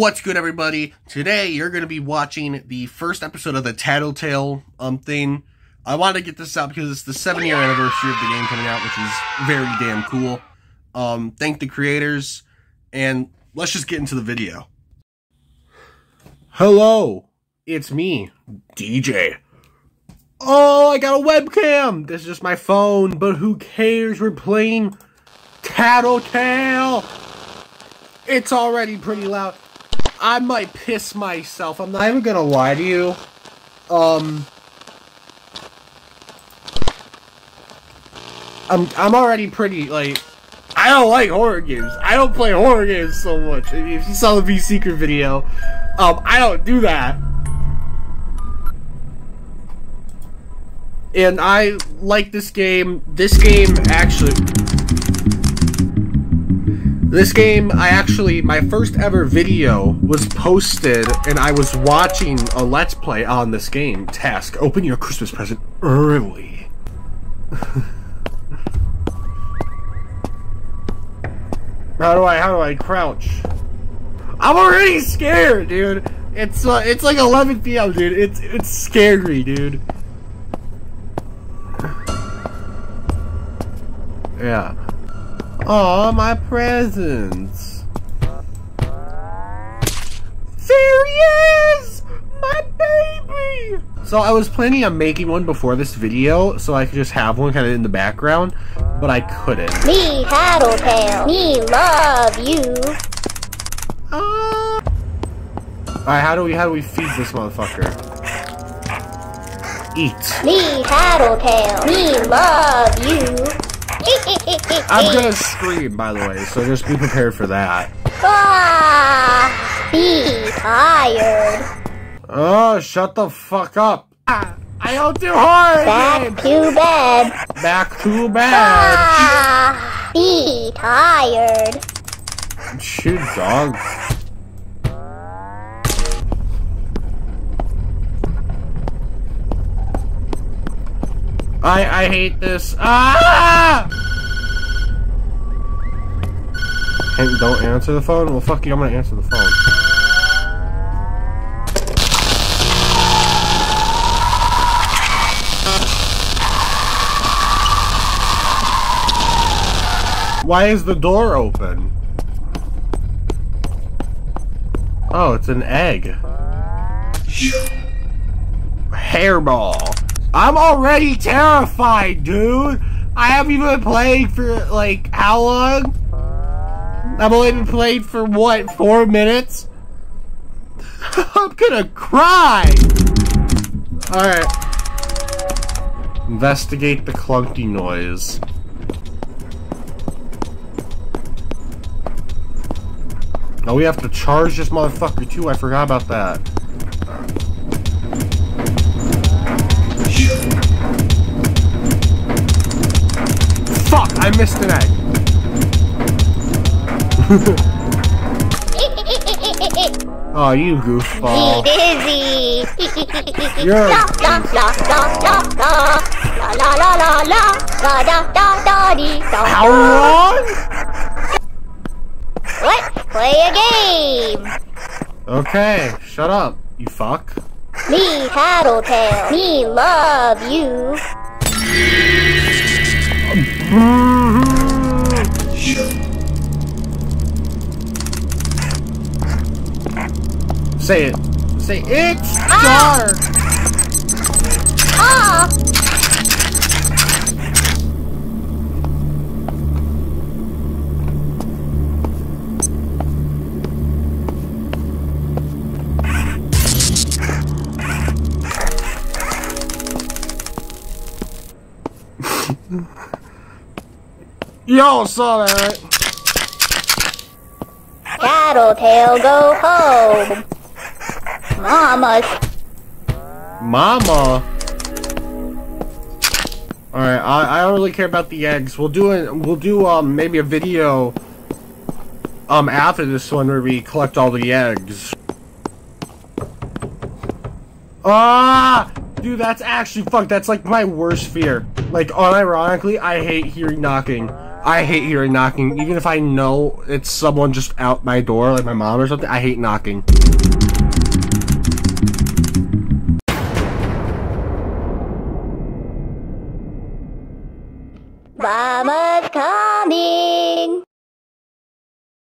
What's good, everybody? Today you're going to be watching the first episode of the Tattletail um thing. I wanted to get this out because it's the seven year anniversary of the game coming out, which is very damn cool. Um, thank the creators, and let's just get into the video. Hello, it's me, DJ. Oh, I got a webcam. This is just my phone, but who cares? We're playing Tattletail. It's already pretty loud. I might piss myself. I'm not even gonna lie to you. Um, I'm I'm already pretty like. I don't like horror games. I don't play horror games so much. If you saw the V Secret video, um, I don't do that. And I like this game. This game actually. This game, I actually, my first ever video was posted and I was watching a Let's Play on this game. Task, open your Christmas present early. how do I, how do I crouch? I'm already scared, dude. It's, uh, it's like 11 p.m., dude. It's, it's scary, dude. Yeah. Aw, my presents. There he is! My baby! So I was planning on making one before this video, so I could just have one kind of in the background, but I couldn't. Me Tattletail, me love you. Uh... Alright, how do we how do we feed this motherfucker? Eat. Me Tattletail, me love you. I'm gonna scream, by the way, so just be prepared for that. Ah, be tired. Oh, shut the fuck up. Ah, I don't do hard. Back games. to bed. Back to bed. Ah, be tired. Shoot, dog. I I hate this. Ah! Hey, don't answer the phone. Well, fuck you. I'm gonna answer the phone. Why is the door open? Oh, it's an egg. Hairball. I'm already terrified, dude. I haven't even playing for, like, how long? I've only been playing for, what, four minutes? I'm gonna cry! Alright. Investigate the clunky noise. Now we have to charge this motherfucker too. I forgot about that. Fuck! I missed an egg. oh, you goofball. You're a goofball. How long? What? Play a game! Okay, shut up, you fuck. Me Tattletail, me love you. Say it. Say it's ah! dark. Y'all saw that, right? Tattletail, go home. Mama's Mama. Alright, I, I don't really care about the eggs. We'll do it we'll do um maybe a video um after this one where we collect all the eggs. Ah dude that's actually fuck that's like my worst fear. Like unironically I hate hearing knocking. I hate hearing knocking, even if I know it's someone just out my door, like my mom or something. I hate knocking.